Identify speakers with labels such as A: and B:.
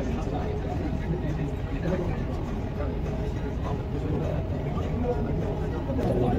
A: どうも。